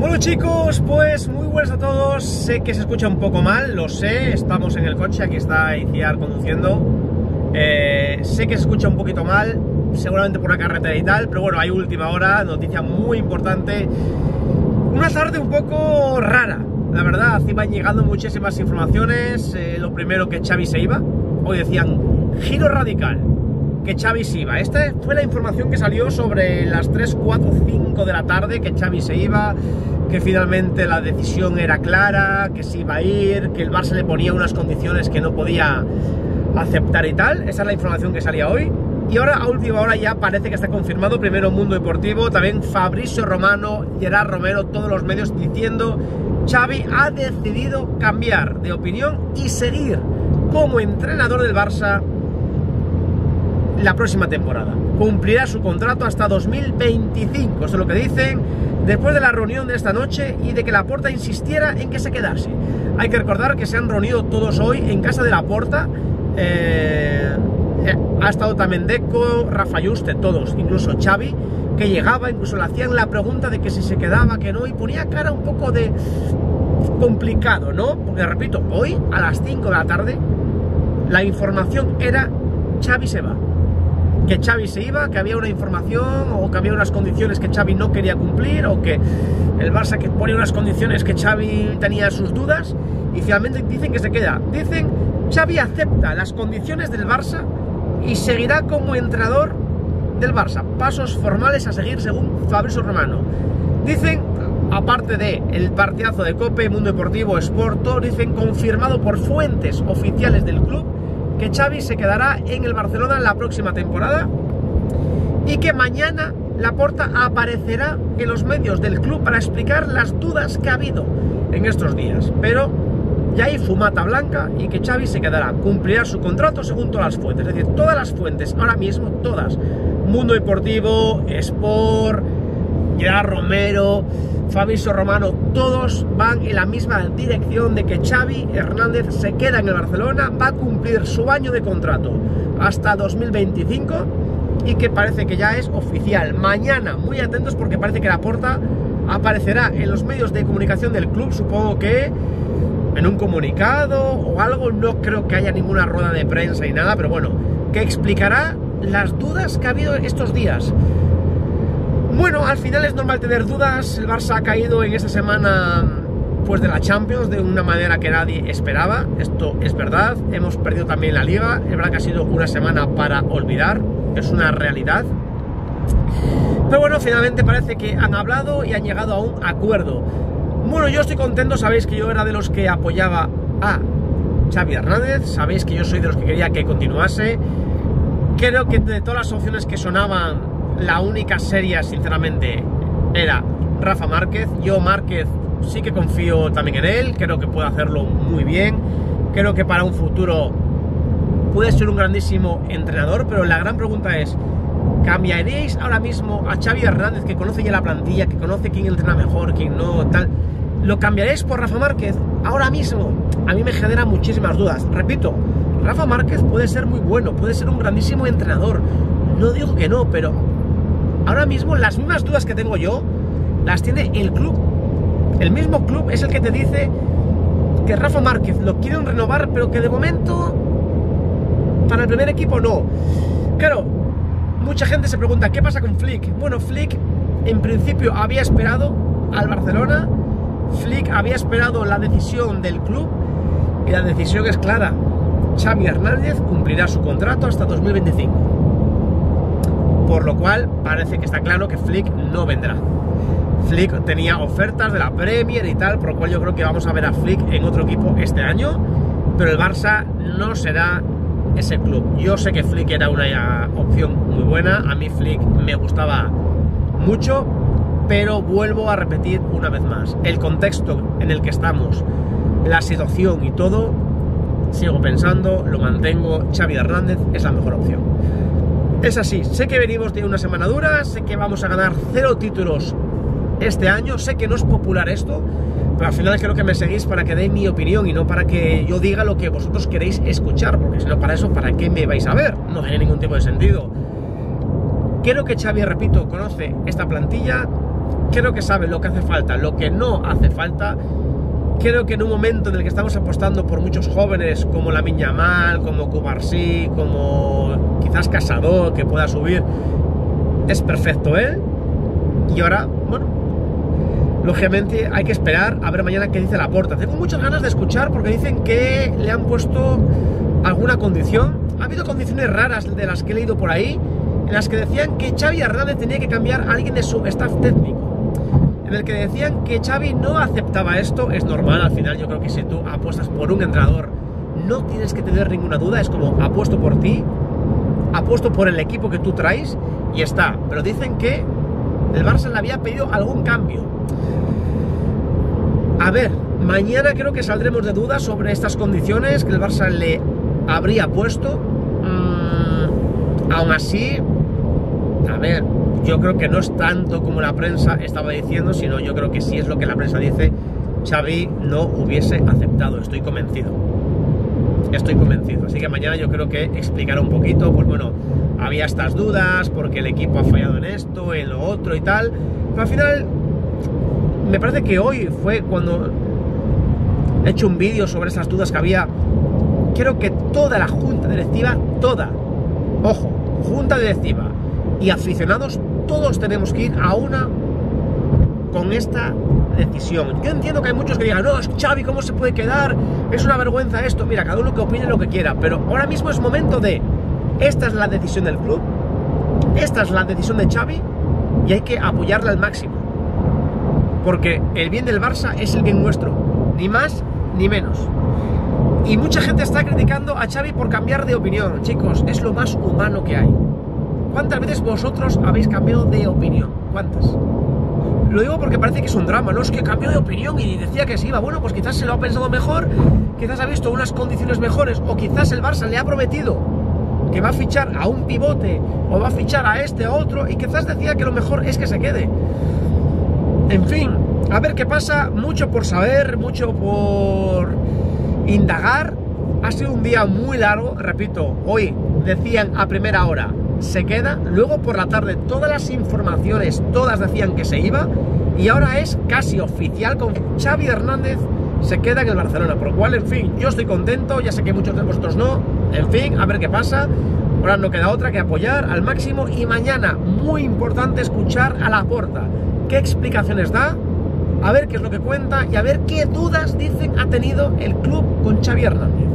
Bueno chicos, pues muy buenas a todos. Sé que se escucha un poco mal, lo sé. Estamos en el coche, aquí está Iciar conduciendo. Eh, sé que se escucha un poquito mal, seguramente por la carretera y tal, pero bueno, hay última hora, noticia muy importante. Una tarde un poco rara, la verdad. Iban llegando muchísimas informaciones. Eh, lo primero que Xavi se iba. Hoy decían giro radical que Xavi se iba. Esta fue la información que salió sobre las 3, 4, 5 de la tarde, que Xavi se iba, que finalmente la decisión era clara, que se iba a ir, que el Barça le ponía unas condiciones que no podía aceptar y tal. Esa es la información que salía hoy. Y ahora a última hora ya parece que está confirmado, primero Mundo Deportivo, también Fabricio Romano, Gerard Romero, todos los medios diciendo Xavi ha decidido cambiar de opinión y seguir como entrenador del Barça la próxima temporada. Cumplirá su contrato hasta 2025, eso es lo que dicen después de la reunión de esta noche y de que la Porta insistiera en que se quedase. Hay que recordar que se han reunido todos hoy en casa de la Porta. Eh, eh, ha estado también Deco, Rafa Yuste, todos, incluso Xavi, que llegaba, incluso le hacían la pregunta de que si se quedaba, que no, y ponía cara un poco de complicado, ¿no? Porque repito, hoy a las 5 de la tarde la información era Xavi se va que Xavi se iba, que había una información o que había unas condiciones que Xavi no quería cumplir o que el Barça que pone unas condiciones que Xavi tenía sus dudas y finalmente dicen que se queda. Dicen, Xavi acepta las condiciones del Barça y seguirá como entrenador del Barça. Pasos formales a seguir según Fabrizio Romano. Dicen, aparte de el partidazo de Cope, Mundo Deportivo, Sport, dicen confirmado por fuentes oficiales del club que Xavi se quedará en el Barcelona la próxima temporada y que mañana Laporta aparecerá en los medios del club para explicar las dudas que ha habido en estos días. Pero ya hay fumata blanca y que Xavi se quedará, cumplirá su contrato según todas las fuentes. Es decir, todas las fuentes, ahora mismo todas. Mundo Deportivo, Sport, Gerard Romero, Fabio Romano, todos van en la misma dirección de que Xavi Hernández se queda en el Barcelona, va a cumplir su año de contrato hasta 2025 y que parece que ya es oficial. Mañana, muy atentos porque parece que la porta aparecerá en los medios de comunicación del club, supongo que en un comunicado o algo, no creo que haya ninguna rueda de prensa y nada, pero bueno, que explicará las dudas que ha habido estos días. Bueno, al final es normal tener dudas. El Barça ha caído en esta semana pues de la Champions de una manera que nadie esperaba. Esto es verdad. Hemos perdido también la Liga. Es verdad que ha sido una semana para olvidar. Es una realidad. Pero bueno, finalmente parece que han hablado y han llegado a un acuerdo. Bueno, yo estoy contento. Sabéis que yo era de los que apoyaba a Xavi Hernández. Sabéis que yo soy de los que quería que continuase. Creo que de todas las opciones que sonaban la única seria, sinceramente, era Rafa Márquez. Yo Márquez sí que confío también en él, creo que puede hacerlo muy bien. Creo que para un futuro puede ser un grandísimo entrenador, pero la gran pregunta es, ¿cambiaréis ahora mismo a Xavi Hernández, que conoce ya la plantilla, que conoce quién entrena mejor, quién no, tal? ¿Lo cambiaréis por Rafa Márquez? Ahora mismo, a mí me genera muchísimas dudas. Repito, Rafa Márquez puede ser muy bueno, puede ser un grandísimo entrenador. No digo que no, pero ahora mismo las mismas dudas que tengo yo las tiene el club. El mismo club es el que te dice que Rafa Márquez lo quieren renovar, pero que de momento para el primer equipo no. Claro, mucha gente se pregunta, ¿qué pasa con Flick? Bueno, Flick en principio había esperado al Barcelona, Flick había esperado la decisión del club y la decisión es clara. Xavi Hernández cumplirá su contrato hasta 2025 por lo cual parece que está claro que Flick no vendrá. Flick tenía ofertas de la Premier y tal, por lo cual yo creo que vamos a ver a Flick en otro equipo este año, pero el Barça no será ese club. Yo sé que Flick era una opción muy buena, a mí Flick me gustaba mucho, pero vuelvo a repetir una vez más, el contexto en el que estamos, la situación y todo, sigo pensando, lo mantengo, Xavi Hernández es la mejor opción. Es así, sé que venimos de una semana dura, sé que vamos a ganar cero títulos este año, sé que no es popular esto, pero al final creo que me seguís para que dé mi opinión y no para que yo diga lo que vosotros queréis escuchar, porque si no para eso, ¿para qué me vais a ver? No tiene ningún tipo de sentido. Creo que Xavi, repito, conoce esta plantilla, creo que sabe lo que hace falta, lo que no hace falta. Creo que en un momento en el que estamos apostando por muchos jóvenes como la Mal, como Cubarsí, como quizás Casado, que pueda subir, es perfecto él. Y ahora, bueno, lógicamente hay que esperar a ver mañana qué dice la porta. Tengo muchas ganas de escuchar porque dicen que le han puesto alguna condición. Ha habido condiciones raras de las que he leído por ahí, en las que decían que Xavi Hernández tenía que cambiar a alguien de su staff técnico. En el que decían que Xavi no aceptaba esto, es normal, al final yo creo que si tú apuestas por un entrenador, no tienes que tener ninguna duda, es como apuesto por ti, apuesto por el equipo que tú traes y está. Pero dicen que el Barça le había pedido algún cambio. A ver, mañana creo que saldremos de dudas sobre estas condiciones que el Barça le habría puesto. Mm, aún así, a ver, yo creo que no es tanto como la prensa estaba diciendo, sino yo creo que sí es lo que la prensa dice. Xavi no hubiese aceptado, estoy convencido. Estoy convencido. Así que mañana yo creo que explicará un poquito, pues bueno, había estas dudas porque el equipo ha fallado en esto, en lo otro y tal. Pero al final, me parece que hoy fue cuando he hecho un vídeo sobre esas dudas que había. Creo que toda la junta directiva, toda, ojo, junta directiva y aficionados, todos tenemos que ir a una con esta decisión. Yo entiendo que hay muchos que digan, no, Xavi, ¿cómo se puede quedar? Es una vergüenza esto. Mira, cada uno que opine lo que quiera, pero ahora mismo es momento de esta es la decisión del club, esta es la decisión de Xavi y hay que apoyarla al máximo. Porque el bien del Barça es el bien nuestro, ni más ni menos. Y mucha gente está criticando a Xavi por cambiar de opinión. Chicos, es lo más humano que hay. ¿Cuántas veces vosotros habéis cambiado de opinión? ¿Cuántas? Lo digo porque parece que es un drama, ¿no? Es que cambió de opinión y decía que se iba. Bueno, pues quizás se lo ha pensado mejor, quizás ha visto unas condiciones mejores, o quizás el Barça le ha prometido que va a fichar a un pivote o va a fichar a este a otro y quizás decía que lo mejor es que se quede. En fin, a ver qué pasa, mucho por saber, mucho por indagar. Ha sido un día muy largo, repito, hoy decían a primera hora se queda, luego por la tarde todas las informaciones, todas decían que se iba y ahora es casi oficial con Xavi Hernández se queda en el Barcelona, por lo cual, en fin, yo estoy contento, ya sé que muchos de vosotros no, en fin, a ver qué pasa. Ahora no queda otra que apoyar al máximo y mañana, muy importante, escuchar a la porta. ¿Qué explicaciones da? A ver qué es lo que cuenta y a ver qué dudas dicen ha tenido el club con Xavi Hernández.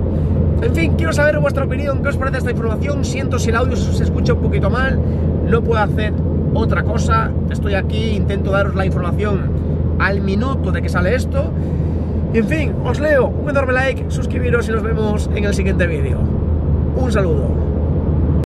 En fin, quiero saber vuestra opinión, qué os parece esta información. Siento si el audio se escucha un poquito mal, no puedo hacer otra cosa. Estoy aquí, intento daros la información al minuto de que sale esto. En fin, os leo, un enorme like, suscribiros y nos vemos en el siguiente vídeo. Un saludo.